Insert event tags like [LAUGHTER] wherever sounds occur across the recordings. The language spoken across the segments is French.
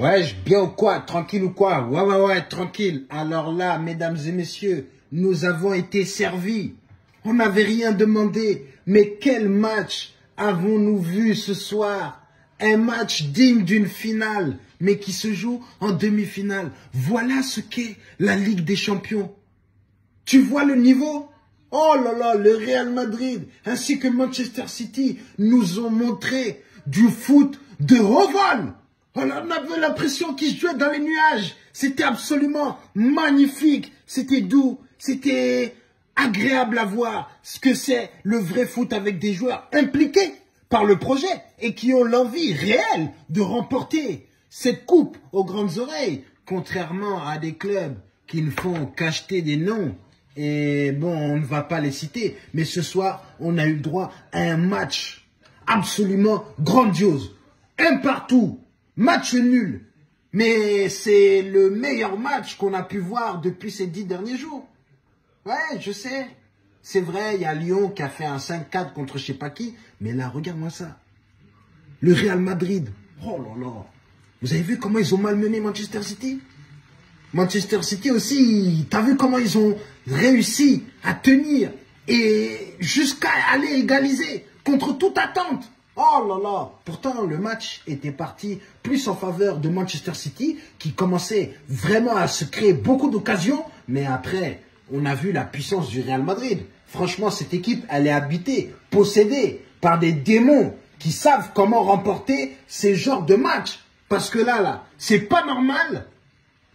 Ouais, bien ou quoi Tranquille ou quoi? Ouais, ouais, ouais, tranquille. Alors là, mesdames et messieurs, nous avons été servis. On n'avait rien demandé. Mais quel match avons-nous vu ce soir? Un match digne d'une finale, mais qui se joue en demi-finale. Voilà ce qu'est la Ligue des Champions. Tu vois le niveau? Oh là là, le Real Madrid ainsi que Manchester City nous ont montré du foot de revol. On avait l'impression qu'ils jouaient dans les nuages. C'était absolument magnifique. C'était doux. C'était agréable à voir ce que c'est le vrai foot avec des joueurs impliqués par le projet et qui ont l'envie réelle de remporter cette coupe aux grandes oreilles, contrairement à des clubs qui ne font qu'acheter des noms. Et bon, on ne va pas les citer, mais ce soir, on a eu le droit à un match absolument grandiose. Un partout, match nul. Mais c'est le meilleur match qu'on a pu voir depuis ces dix derniers jours. Ouais, je sais. C'est vrai, il y a Lyon qui a fait un 5-4 contre je sais pas qui. Mais là, regarde-moi ça. Le Real Madrid. Oh là là. Vous avez vu comment ils ont malmené Manchester City? Manchester City aussi, t'as vu comment ils ont réussi à tenir et jusqu'à aller égaliser contre toute attente? Oh là là Pourtant, le match était parti plus en faveur de Manchester City, qui commençait vraiment à se créer beaucoup d'occasions. Mais après, on a vu la puissance du Real Madrid. Franchement, cette équipe, elle est habitée, possédée par des démons qui savent comment remporter ces genres de matchs. Parce que là, là, c'est pas normal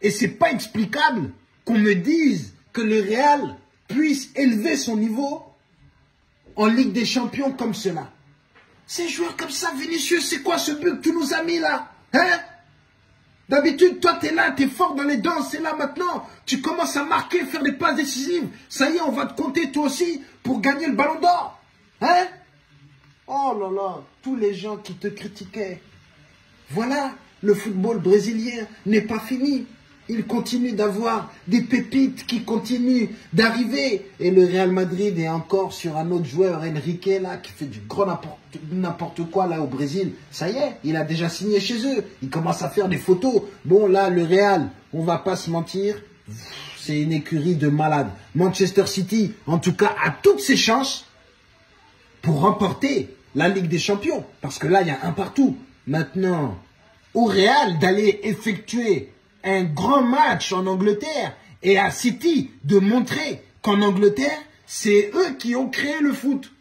et c'est pas explicable qu'on me dise que le Real puisse élever son niveau en Ligue des Champions comme cela. Ces joueurs comme ça, Vinicius, c'est quoi ce but que tu nous as mis là Hein? D'habitude, toi, tu es là, tu es fort dans les danses, c'est là maintenant. Tu commences à marquer, faire des passes décisives. Ça y est, on va te compter toi aussi pour gagner le ballon d'or. Hein? Oh là là, tous les gens qui te critiquaient. Voilà, le football brésilien n'est pas fini. Il continue d'avoir des pépites qui continuent d'arriver. Et le Real Madrid est encore sur un autre joueur, Enrique, là, qui fait du grand n'importe quoi là au Brésil. Ça y est, il a déjà signé chez eux. Il commence à faire des photos. Bon, là, le Real, on va pas se mentir, c'est une écurie de malades. Manchester City, en tout cas, a toutes ses chances pour remporter la Ligue des Champions. Parce que là, il y a un partout. Maintenant, au Real d'aller effectuer un grand match en Angleterre et à City de montrer qu'en Angleterre, c'est eux qui ont créé le foot.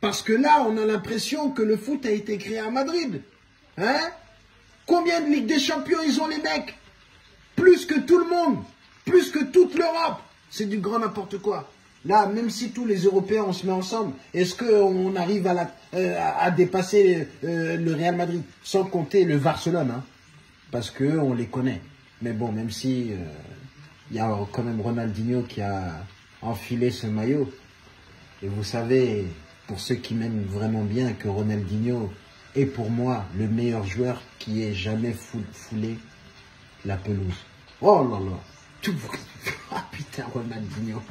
Parce que là, on a l'impression que le foot a été créé à Madrid. Hein? Combien de Ligue des Champions ils ont les mecs? Plus que tout le monde, plus que toute l'Europe. C'est du grand n'importe quoi. Là, même si tous les Européens, on se met ensemble, est-ce qu'on arrive à, euh, dépasser euh, le Real Madrid? Sans compter le Barcelone, hein, parce qu'on les connaît. Mais bon, même si il euh, y a quand même Ronaldinho qui a enfilé ce maillot. Et vous savez, pour ceux qui m'aiment vraiment bien, que Ronaldinho est pour moi le meilleur joueur qui ait jamais foulé la pelouse. Oh là là, tout... [LAUGHS] Ah putain, Ronaldinho.